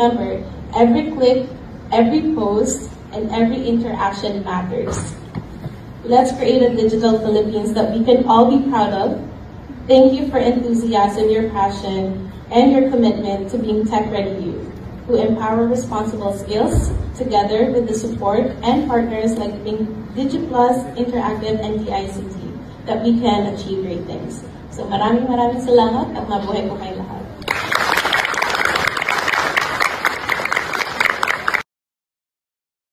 remember, every click, every post, and every interaction matters. Let's create a digital Philippines that we can all be proud of. Thank you for enthusiasm, your passion, and your commitment to being tech-ready youth who empower responsible skills together with the support and partners like DigiPlus, Interactive, and DICT that we can achieve great things. So maraming maraming salamat at mabuhay po kayo